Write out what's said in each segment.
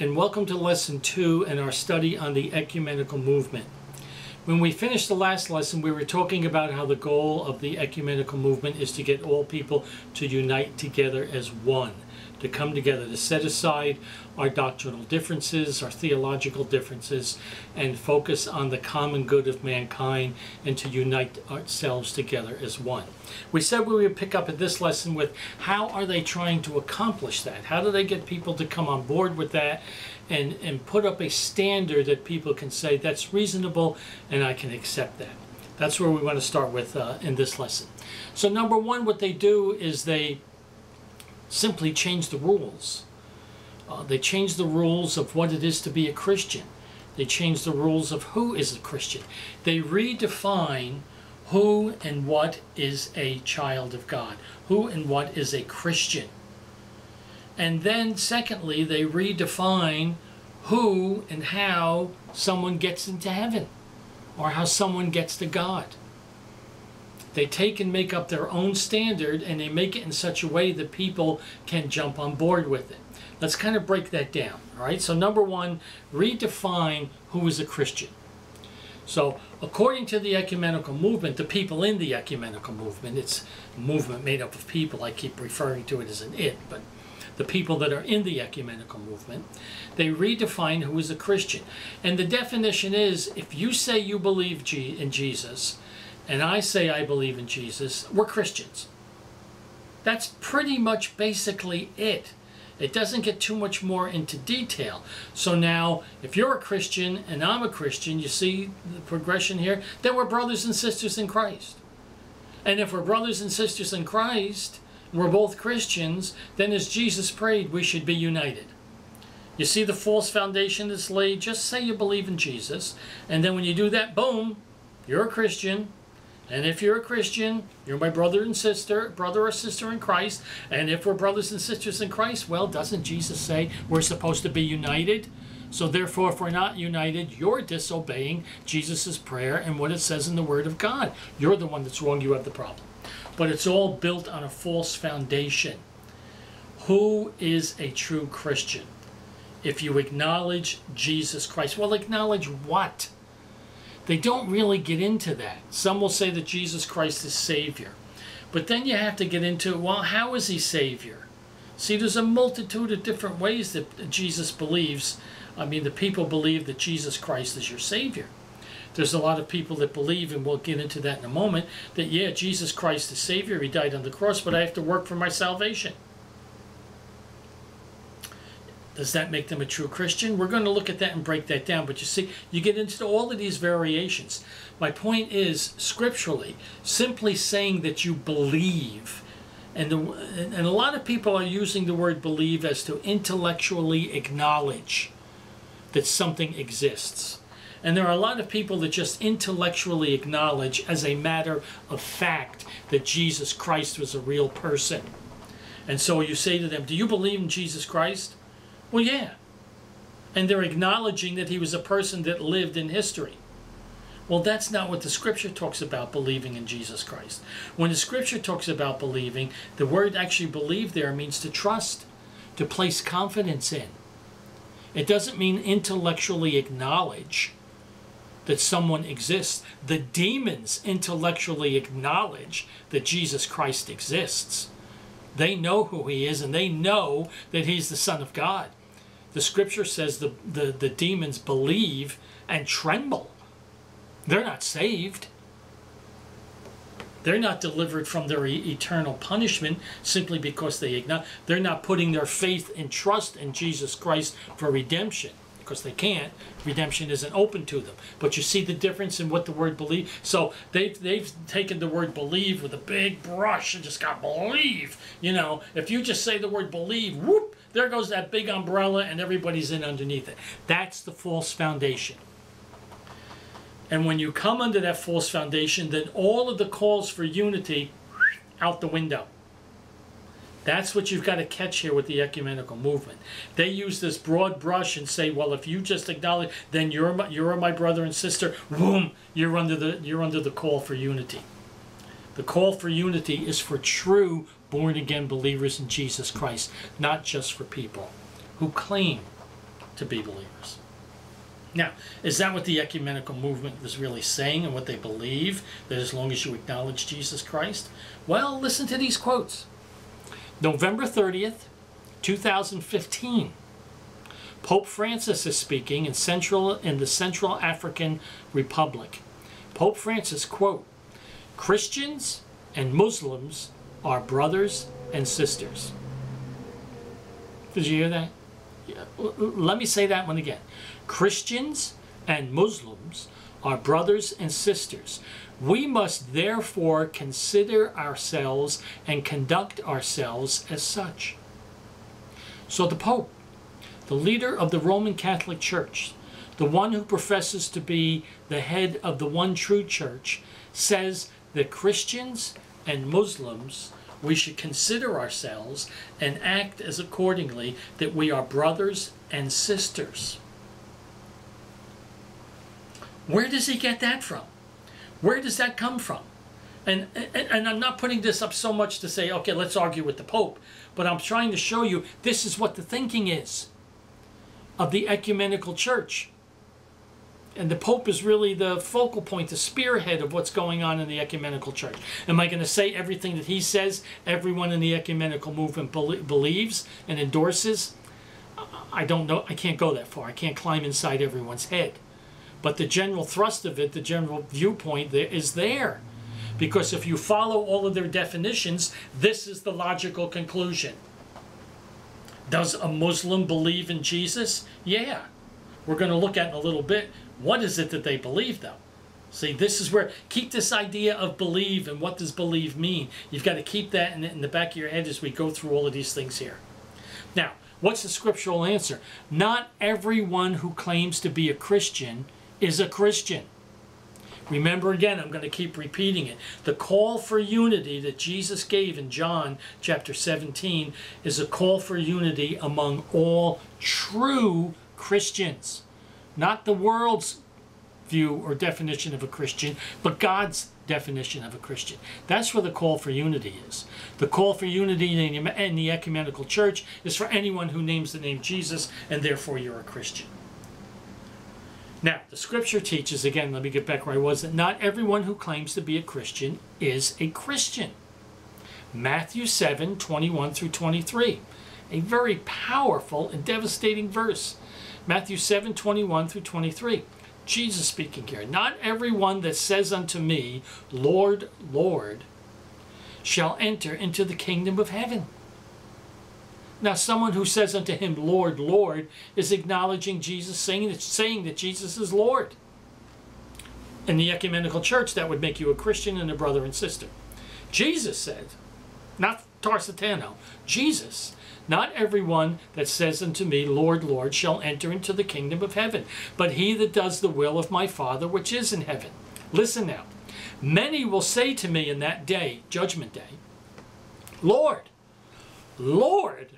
And welcome to lesson two in our study on the ecumenical movement. When we finished the last lesson, we were talking about how the goal of the ecumenical movement is to get all people to unite together as one, to come together, to set aside our doctrinal differences, our theological differences, and focus on the common good of mankind and to unite ourselves together as one. We said we would pick up at this lesson with how are they trying to accomplish that? How do they get people to come on board with that and, and put up a standard that people can say that's reasonable and I can accept that? That's where we want to start with uh, in this lesson. So number one, what they do is they simply change the rules. Uh, they change the rules of what it is to be a Christian. They change the rules of who is a Christian. They redefine who and what is a child of God, who and what is a Christian. And then, secondly, they redefine who and how someone gets into heaven or how someone gets to God. They take and make up their own standard and they make it in such a way that people can jump on board with it. Let's kind of break that down. All right. So, number one, redefine who is a Christian. So, according to the ecumenical movement, the people in the ecumenical movement, it's a movement made up of people. I keep referring to it as an it, but the people that are in the ecumenical movement, they redefine who is a Christian. And the definition is if you say you believe in Jesus, and I say I believe in Jesus, we're Christians. That's pretty much basically it. It doesn't get too much more into detail. So now, if you're a Christian and I'm a Christian, you see the progression here? Then we're brothers and sisters in Christ. And if we're brothers and sisters in Christ, we're both Christians, then as Jesus prayed, we should be united. You see the false foundation that's laid? Just say you believe in Jesus, and then when you do that, boom, you're a Christian, and if you're a Christian, you're my brother and sister, brother or sister in Christ. And if we're brothers and sisters in Christ, well, doesn't Jesus say we're supposed to be united? So therefore, if we're not united, you're disobeying Jesus' prayer and what it says in the Word of God. You're the one that's wrong, you have the problem. But it's all built on a false foundation. Who is a true Christian? If you acknowledge Jesus Christ, well, acknowledge what? They don't really get into that. Some will say that Jesus Christ is Savior. But then you have to get into, well, how is he Savior? See, there's a multitude of different ways that Jesus believes. I mean, the people believe that Jesus Christ is your Savior. There's a lot of people that believe, and we'll get into that in a moment, that, yeah, Jesus Christ is Savior. He died on the cross, but I have to work for my salvation. Does that make them a true Christian? We're going to look at that and break that down. But you see, you get into all of these variations. My point is, scripturally, simply saying that you believe, and, the, and a lot of people are using the word believe as to intellectually acknowledge that something exists. And there are a lot of people that just intellectually acknowledge as a matter of fact that Jesus Christ was a real person. And so you say to them, Do you believe in Jesus Christ? Well, yeah. And they're acknowledging that he was a person that lived in history. Well, that's not what the scripture talks about believing in Jesus Christ. When the scripture talks about believing, the word actually believe there means to trust, to place confidence in. It doesn't mean intellectually acknowledge that someone exists. The demons intellectually acknowledge that Jesus Christ exists. They know who he is and they know that he's the Son of God the scripture says the, the, the demons believe and tremble. They're not saved. They're not delivered from their e eternal punishment simply because they ignore. They're not putting their faith and trust in Jesus Christ for redemption because they can't. Redemption isn't open to them. But you see the difference in what the word believe. So they've they've taken the word believe with a big brush and just got believe. You know, if you just say the word believe, whoop, there goes that big umbrella and everybody's in underneath it. That's the false foundation. And when you come under that false foundation, then all of the calls for unity out the window. That's what you've got to catch here with the ecumenical movement. They use this broad brush and say, well, if you just acknowledge, then you're my, you're my brother and sister. Boom, you're under the you're under the call for unity. The call for unity is for true born again believers in Jesus Christ, not just for people who claim to be believers. Now, is that what the ecumenical movement was really saying and what they believe? That as long as you acknowledge Jesus Christ? Well, listen to these quotes. November 30th, 2015. Pope Francis is speaking in Central in the Central African Republic. Pope Francis quote, Christians and Muslims are brothers and sisters. Did you hear that? Yeah. Let me say that one again. Christians and Muslims are brothers and sisters. We must therefore consider ourselves and conduct ourselves as such. So the Pope, the leader of the Roman Catholic Church, the one who professes to be the head of the one true church, says that Christians and Muslims we should consider ourselves and act as accordingly that we are brothers and sisters. Where does he get that from? Where does that come from? And, and, and, I'm not putting this up so much to say, okay, let's argue with the Pope, but I'm trying to show you this is what the thinking is of the ecumenical church. And the Pope is really the focal point, the spearhead of what's going on in the ecumenical church. Am I going to say everything that he says everyone in the ecumenical movement believes and endorses? I don't know. I can't go that far. I can't climb inside everyone's head. But the general thrust of it, the general viewpoint there is there. Because if you follow all of their definitions, this is the logical conclusion. Does a Muslim believe in Jesus? Yeah. We're going to look at in a little bit what is it that they believe, though? See, this is where, keep this idea of believe and what does believe mean. You've got to keep that in, in the back of your head as we go through all of these things here. Now, what's the scriptural answer? Not everyone who claims to be a Christian is a Christian. Remember again, I'm going to keep repeating it. The call for unity that Jesus gave in John chapter 17 is a call for unity among all true Christians. Not the world's view or definition of a Christian, but God's definition of a Christian. That's where the call for unity is. The call for unity in the ecumenical church is for anyone who names the name Jesus, and therefore you're a Christian. Now, the scripture teaches, again, let me get back where I was, that not everyone who claims to be a Christian is a Christian. Matthew 7, 21 through 23. A very powerful and devastating verse. Matthew 7, 21 through 23. Jesus speaking here. Not everyone that says unto me, Lord, Lord, shall enter into the kingdom of heaven. Now, someone who says unto him, Lord, Lord, is acknowledging Jesus, saying that, saying that Jesus is Lord. In the ecumenical church, that would make you a Christian and a brother and sister. Jesus said, not Tarsitano, Jesus not everyone that says unto me, Lord, Lord, shall enter into the kingdom of heaven, but he that does the will of my Father which is in heaven. Listen now. Many will say to me in that day, judgment day, Lord, Lord,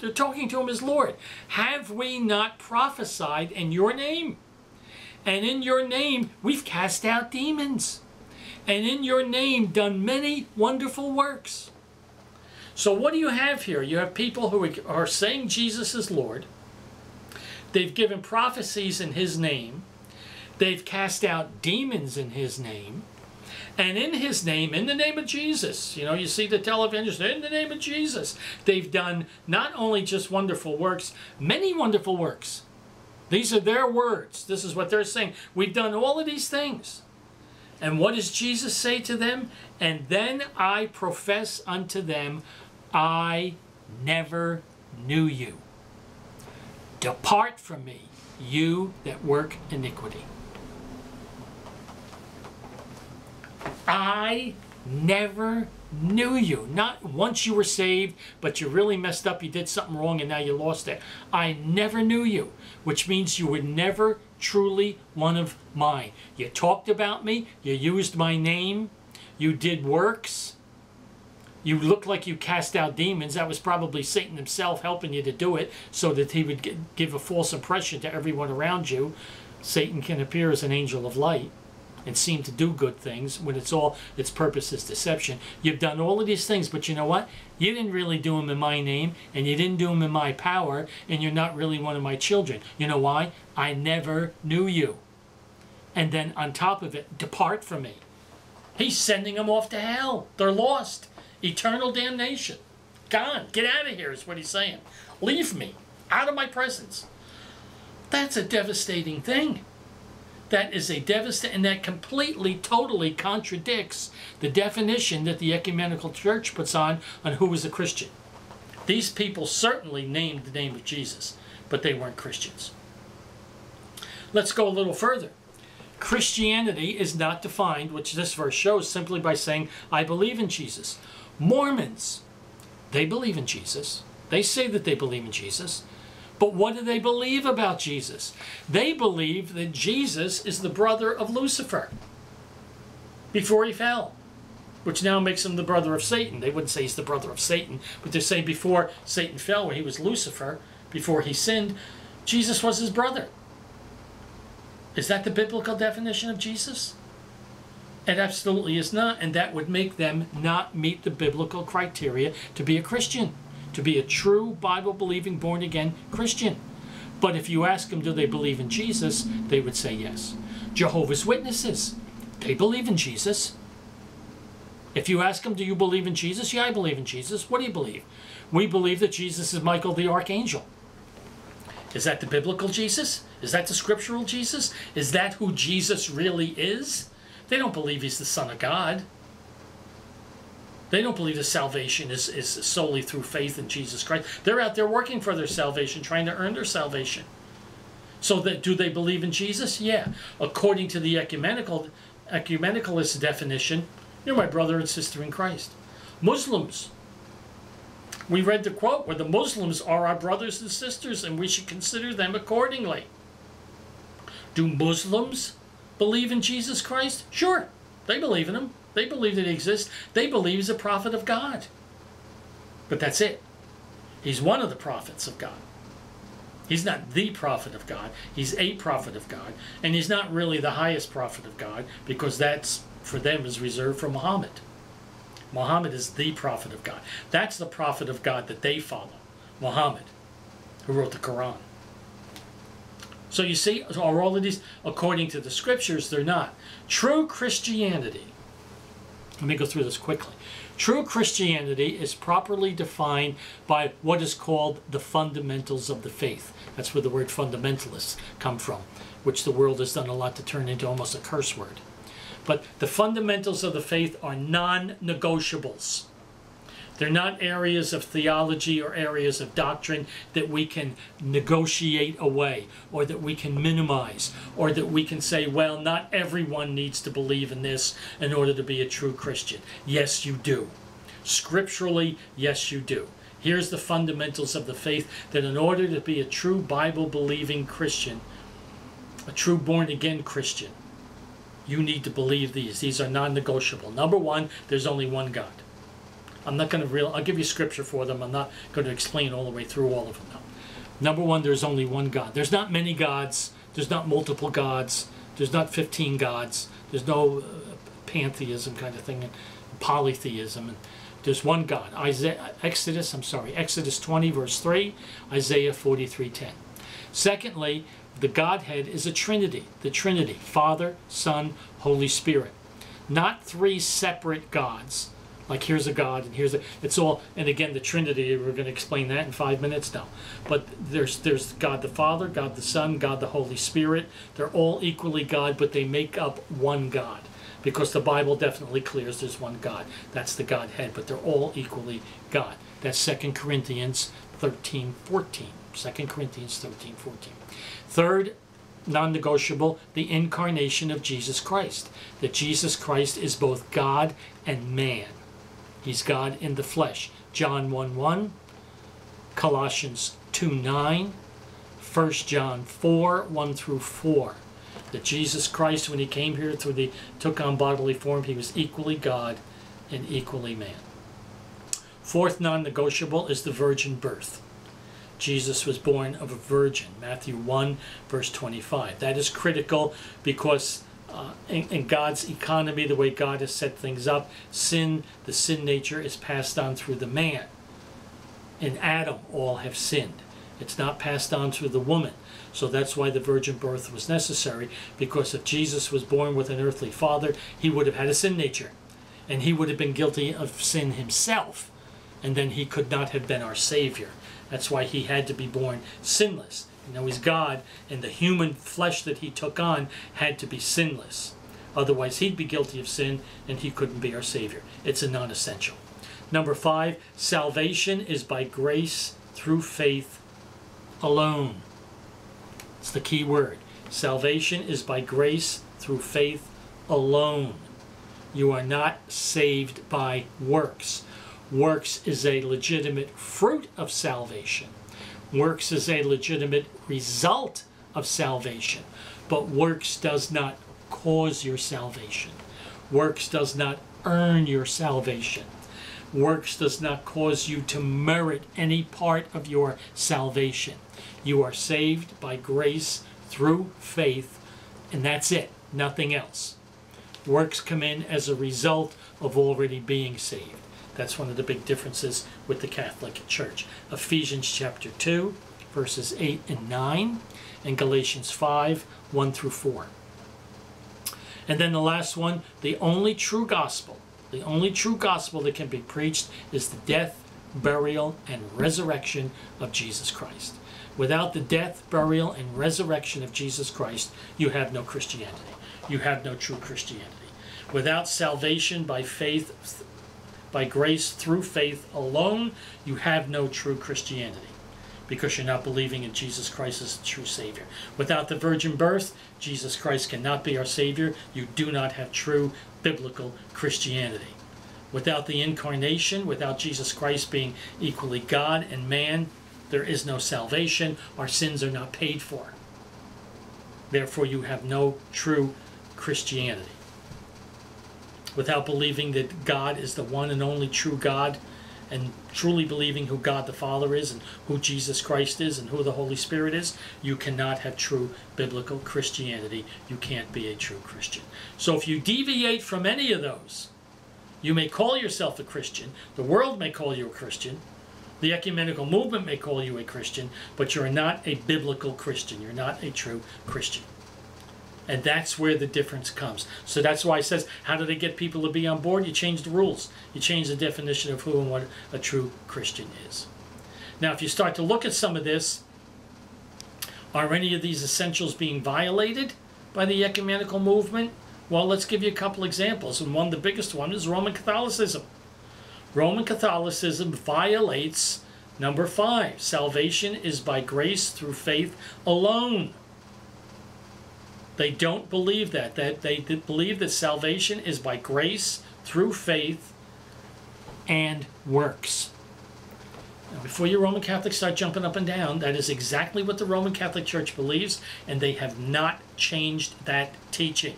they're talking to him as Lord, have we not prophesied in your name? And in your name we've cast out demons. And in your name done many wonderful works. So what do you have here? You have people who are saying Jesus is Lord. They've given prophecies in his name. They've cast out demons in his name. And in his name, in the name of Jesus, you know, you see the televangelists, in the name of Jesus, they've done not only just wonderful works, many wonderful works. These are their words. This is what they're saying. We've done all of these things. And what does Jesus say to them? And then I profess unto them, I never knew you. Depart from me, you that work iniquity. I never knew you. Not once you were saved, but you really messed up, you did something wrong, and now you lost it. I never knew you, which means you were never truly one of mine. You talked about me, you used my name, you did works, you looked like you cast out demons. That was probably Satan himself helping you to do it so that he would give a false impression to everyone around you. Satan can appear as an angel of light. and seem to do good things when it's all its purpose is deception. You've done all of these things, but you know what? You didn't really do them in my name, and you didn't do them in my power, and you're not really one of my children. You know why? I never knew you. And then on top of it, depart from me. He's sending them off to hell. They're lost. Eternal damnation. Gone. Get out of here, is what he's saying. Leave me. Out of my presence. That's a devastating thing. That is a devastating, and that completely, totally contradicts the definition that the ecumenical church puts on on who is a Christian. These people certainly named the name of Jesus, but they weren't Christians. Let's go a little further. Christianity is not defined, which this verse shows, simply by saying, I believe in Jesus. Mormons, they believe in Jesus. They say that they believe in Jesus. But what do they believe about Jesus? They believe that Jesus is the brother of Lucifer before he fell, which now makes him the brother of Satan. They wouldn't say he's the brother of Satan, but they say before Satan fell, when he was Lucifer, before he sinned, Jesus was his brother. Is that the biblical definition of Jesus? It absolutely is not, and that would make them not meet the biblical criteria to be a Christian to be a true Bible believing, born again Christian. But if you ask them, do they believe in Jesus? They would say yes. Jehovah's Witnesses, they believe in Jesus. If you ask them, do you believe in Jesus? Yeah, I believe in Jesus. What do you believe? We believe that Jesus is Michael the Archangel. Is that the biblical Jesus? Is that the scriptural Jesus? Is that who Jesus really is? They don't believe he's the Son of God. They don't believe that salvation is, is solely through faith in Jesus Christ. They're out there working for their salvation, trying to earn their salvation. So that do they believe in Jesus? Yeah. According to the ecumenical ecumenicalist definition, you're my brother and sister in Christ. Muslims. We read the quote where the Muslims are our brothers and sisters and we should consider them accordingly. Do Muslims believe in Jesus Christ? Sure, they believe in him. They believe that he exists. They believe he's a prophet of God. But that's it. He's one of the prophets of God. He's not the prophet of God. He's a prophet of God. And he's not really the highest prophet of God because that's, for them, is reserved for Muhammad. Muhammad is the prophet of God. That's the prophet of God that they follow. Muhammad, who wrote the Quran. So you see, are all of these, according to the scriptures, they're not. True Christianity let me go through this quickly. True Christianity is properly defined by what is called the fundamentals of the faith. That's where the word fundamentalists come from, which the world has done a lot to turn into almost a curse word. But the fundamentals of the faith are non-negotiables. They're not areas of theology or areas of doctrine that we can negotiate away or that we can minimize or that we can say, well, not everyone needs to believe in this in order to be a true Christian. Yes, you do. Scripturally, yes, you do. Here's the fundamentals of the faith that in order to be a true Bible believing Christian, a true born again Christian, you need to believe these. These are non negotiable. Number one, there's only one God. I'm not going to real. I'll give you scripture for them. I'm not going to explain all the way through all of them now. Number one, there's only one God. There's not many gods. There's not multiple gods. There's not 15 gods. There's no uh, pantheism kind of thing and polytheism. And there's one God. Isaiah, Exodus, I'm sorry, Exodus 20 verse 3, Isaiah 43:10. Secondly, the Godhead is a Trinity. The Trinity, Father, Son, Holy Spirit. Not three separate gods like here's a God and here's a it's all and again the Trinity we're going to explain that in five minutes now. But there's there's God the Father God the Son God the Holy Spirit. They're all equally God but they make up one God because the Bible definitely clears there's one God. That's the Godhead but they're all equally God. That's Second Corinthians 13 14 2 Corinthians 13 14 third non-negotiable the incarnation of Jesus Christ. That Jesus Christ is both God and man He's God in the flesh. John 1 1, Colossians 2 9, 1 John 4 1 through 4. That Jesus Christ, when he came here through the took on bodily form, he was equally God and equally man. Fourth non negotiable is the virgin birth. Jesus was born of a virgin. Matthew 1, verse 25. That is critical because uh, in, in God's economy, the way God has set things up, sin, the sin nature is passed on through the man. In Adam, all have sinned. It's not passed on through the woman. So that's why the virgin birth was necessary, because if Jesus was born with an earthly father, he would have had a sin nature. And he would have been guilty of sin himself. And then he could not have been our Savior. That's why he had to be born sinless. Know, he's God, and the human flesh that he took on had to be sinless. Otherwise, he'd be guilty of sin, and he couldn't be our Savior. It's a non essential. Number five, salvation is by grace through faith alone. It's the key word. Salvation is by grace through faith alone. You are not saved by works. Works is a legitimate fruit of salvation. Works is a legitimate result of salvation. But works does not cause your salvation. Works does not earn your salvation. Works does not cause you to merit any part of your salvation. You are saved by grace through faith, and that's it, nothing else. Works come in as a result of already being saved. That's one of the big differences with the Catholic Church. Ephesians chapter 2, verses 8 and 9, and Galatians 5, 1 through 4. And then the last one, the only true gospel, the only true gospel that can be preached is the death, burial, and resurrection of Jesus Christ. Without the death, burial, and resurrection of Jesus Christ, you have no Christianity. You have no true Christianity. Without salvation by faith, by grace through faith alone, you have no true Christianity because you're not believing in Jesus Christ as the true Savior. Without the virgin birth, Jesus Christ cannot be our Savior. You do not have true biblical Christianity. Without the incarnation, without Jesus Christ being equally God and man, there is no salvation. Our sins are not paid for. Therefore, you have no true Christianity. Without believing that God is the one and only true God, and truly believing who God the Father is and who Jesus Christ is and who the Holy Spirit is, you cannot have true biblical Christianity. You can't be a true Christian. So if you deviate from any of those, you may call yourself a Christian, the world may call you a Christian, the ecumenical movement may call you a Christian, but you're not a biblical Christian. You're not a true Christian. And that's where the difference comes. So that's why it says, how do they get people to be on board? You change the rules. You change the definition of who and what a true Christian is. Now, if you start to look at some of this, are any of these essentials being violated by the ecumenical movement? Well, let's give you a couple examples. And one, the biggest one, is Roman Catholicism. Roman Catholicism violates number five salvation is by grace through faith alone. They don't believe that. That they believe that salvation is by grace through faith and works. Now, before you Roman Catholics start jumping up and down, that is exactly what the Roman Catholic Church believes, and they have not changed that teaching.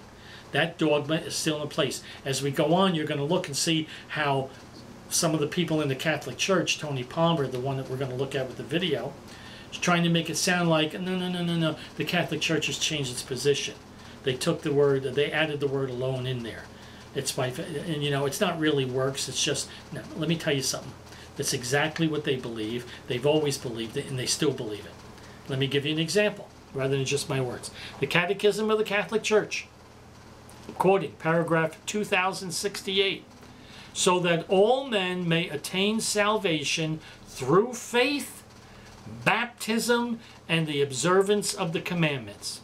That dogma is still in place. As we go on, you're going to look and see how some of the people in the Catholic Church, Tony Palmer, the one that we're going to look at with the video, trying to make it sound like no, no, no, no, no. The Catholic Church has changed its position. They took the word, they added the word alone in there. It's by, and you know, it's not really works. It's just. No, let me tell you something. That's exactly what they believe. They've always believed it, and they still believe it. Let me give you an example, rather than just my words. The Catechism of the Catholic Church, quoting paragraph 2068, so that all men may attain salvation through faith baptism, and the observance of the commandments.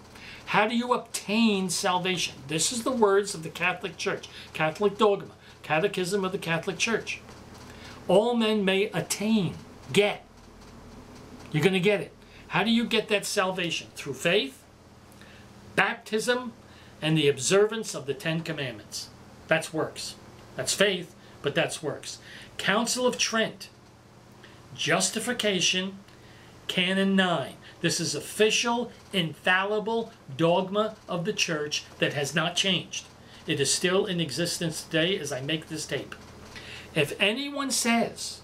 How do you obtain salvation? This is the words of the Catholic Church, Catholic dogma, Catechism of the Catholic Church. All men may attain, get. You're going to get it. How do you get that salvation? Through faith, baptism, and the observance of the Ten Commandments. That's works. That's faith, but that's works. Council of Trent, justification, Canon 9. This is official, infallible dogma of the church that has not changed. It is still in existence today as I make this tape. If anyone says,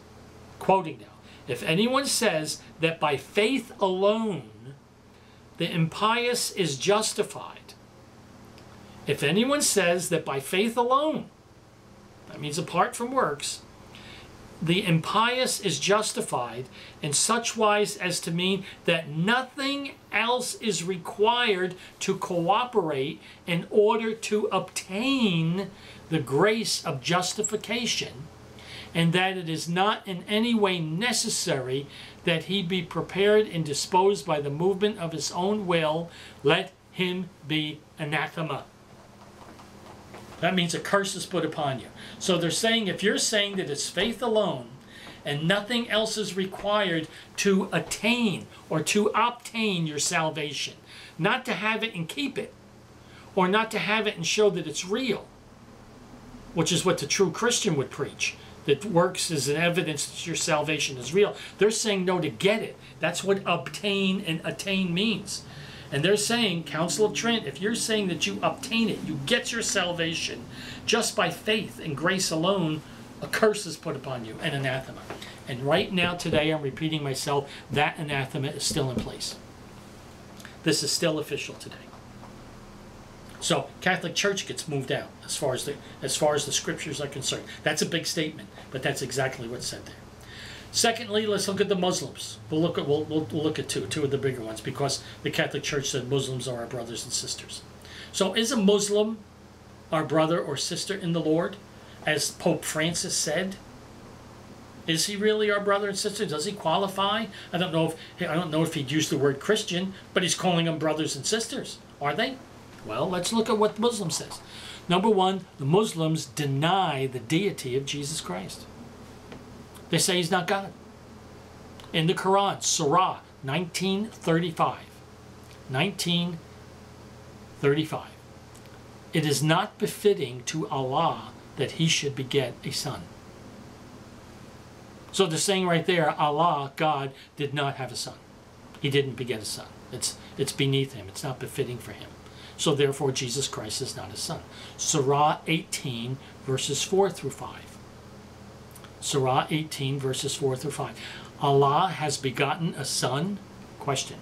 quoting now, if anyone says that by faith alone the impious is justified, If anyone says that by faith alone, that means apart from works, the impious is justified in such wise as to mean that nothing else is required to cooperate in order to obtain the grace of justification, and that it is not in any way necessary that he be prepared and disposed by the movement of his own will, let him be anathema. That means a curse is put upon you. So they're saying if you're saying that it's faith alone and nothing else is required to attain or to obtain your salvation, not to have it and keep it, or not to have it and show that it's real, which is what the true Christian would preach. That works as an evidence that your salvation is real. They're saying no to get it. That's what obtain and attain means. And they're saying, Council of Trent, if you're saying that you obtain it, you get your salvation just by faith and grace alone, a curse is put upon you, an anathema. And right now, today, I'm repeating myself, that anathema is still in place. This is still official today. So Catholic Church gets moved out as far as the as far as the scriptures are concerned. That's a big statement, but that's exactly what's said there. Secondly, let's look at the Muslims. We'll look at we'll, we'll, look at two two of the bigger ones because the Catholic Church said Muslims are our brothers and sisters. So is a Muslim our brother or sister in the Lord, as Pope Francis said? Is he really our brother and sister? Does he qualify? I don't know if I don't know if he'd use the word Christian, but he's calling them brothers and sisters. Are they? Well, let's look at what the Muslim says. Number one, the Muslims deny the deity of Jesus Christ. They say he's not God. In the Quran, Surah 1935. 1935. It is not befitting to Allah that he should beget a son. So they're saying right there, Allah, God, did not have a son. He didn't beget a son. It's, it's beneath him. It's not befitting for him. So therefore, Jesus Christ is not his son. Surah 18, verses 4 through 5. Surah 18, verses 4 through 5. Allah has begotten a son? Question.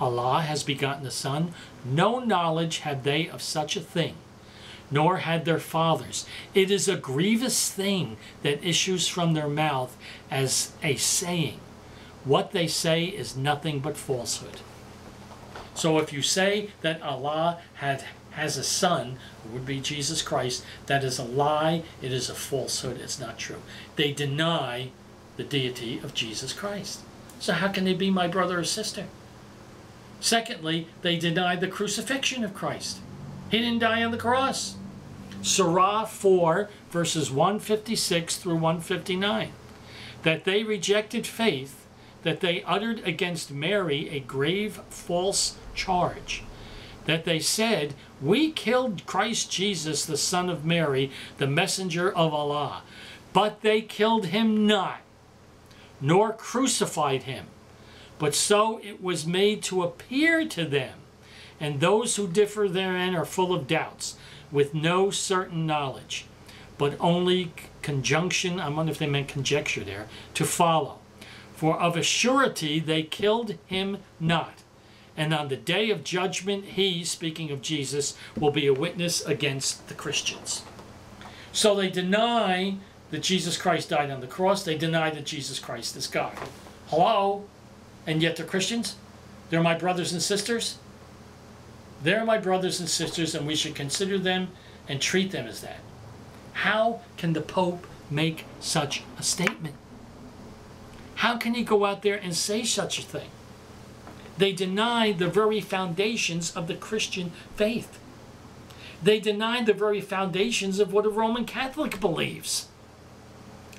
Allah has begotten a son? No knowledge had they of such a thing, nor had their fathers. It is a grievous thing that issues from their mouth as a saying. What they say is nothing but falsehood. So if you say that Allah had has a son, who would be Jesus Christ, that is a lie, it is a falsehood, it's not true. They deny the deity of Jesus Christ. So how can they be my brother or sister? Secondly, they deny the crucifixion of Christ. He didn't die on the cross. Surah 4, verses 156 through 159. That they rejected faith, that they uttered against Mary a grave false charge that they said, We killed Christ Jesus, the Son of Mary, the messenger of Allah. But they killed him not, nor crucified him. But so it was made to appear to them. And those who differ therein are full of doubts, with no certain knowledge, but only conjunction, I wonder if they meant conjecture there, to follow. For of a surety they killed him not and on the day of judgment, he, speaking of Jesus, will be a witness against the Christians. So they deny that Jesus Christ died on the cross. They deny that Jesus Christ is God. Hello? And yet they're Christians? They're my brothers and sisters? They're my brothers and sisters, and we should consider them and treat them as that. How can the Pope make such a statement? How can he go out there and say such a thing? They deny the very foundations of the Christian faith. They deny the very foundations of what a Roman Catholic believes.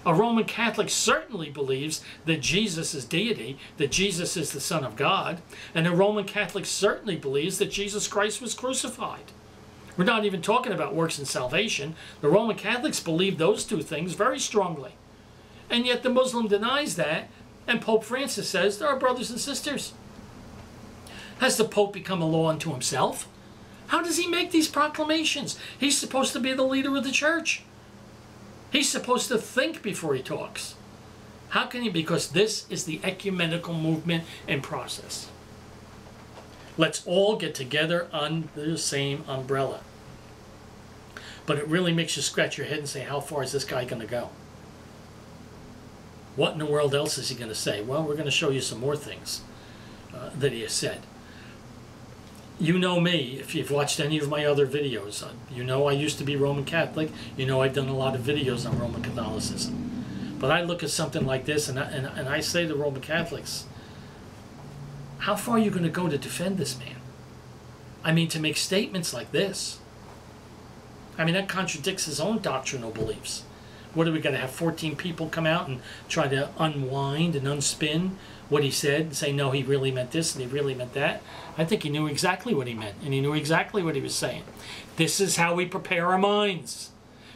A Roman Catholic certainly believes that Jesus is deity, that Jesus is the Son of God, and a Roman Catholic certainly believes that Jesus Christ was crucified. We're not even talking about works and salvation. The Roman Catholics believe those two things very strongly. And yet the Muslim denies that, and Pope Francis says there are brothers and sisters. Has the Pope become a law unto himself? How does he make these proclamations? He's supposed to be the leader of the church. He's supposed to think before he talks. How can he? Because this is the ecumenical movement and process. Let's all get together under the same umbrella. But it really makes you scratch your head and say, how far is this guy going to go? What in the world else is he going to say? Well, we're going to show you some more things uh, that he has said. You know me, if you've watched any of my other videos, uh, you know I used to be Roman Catholic. You know I've done a lot of videos on Roman Catholicism. But I look at something like this and I, and, and I say to Roman Catholics, how far are you going to go to defend this man? I mean, to make statements like this. I mean, that contradicts his own doctrinal beliefs. What are we going to have 14 people come out and try to unwind and unspin what he said and say, no, he really meant this and he really meant that? I think he knew exactly what he meant and he knew exactly what he was saying. This is how we prepare our minds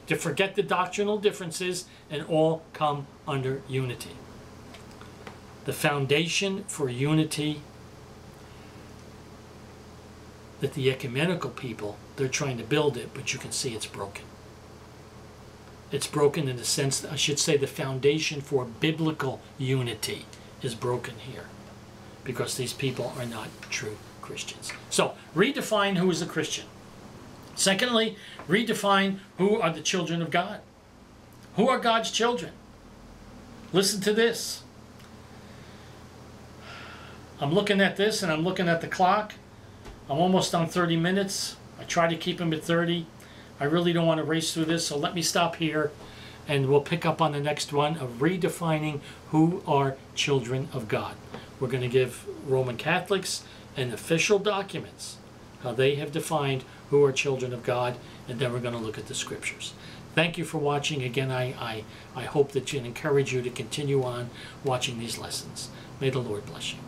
to forget the doctrinal differences and all come under unity. The foundation for unity that the ecumenical people, they're trying to build it, but you can see it's broken. It's broken in the sense that I should say the foundation for biblical unity is broken here because these people are not true Christians. So, redefine who is a Christian. Secondly, redefine who are the children of God. Who are God's children? Listen to this. I'm looking at this and I'm looking at the clock. I'm almost on 30 minutes. I try to keep them at 30. I really don't want to race through this, so let me stop here and we'll pick up on the next one of redefining who are children of God. We're going to give Roman Catholics and official documents how they have defined who are children of God, and then we're going to look at the scriptures. Thank you for watching. Again, I, I, I hope that you encourage you to continue on watching these lessons. May the Lord bless you.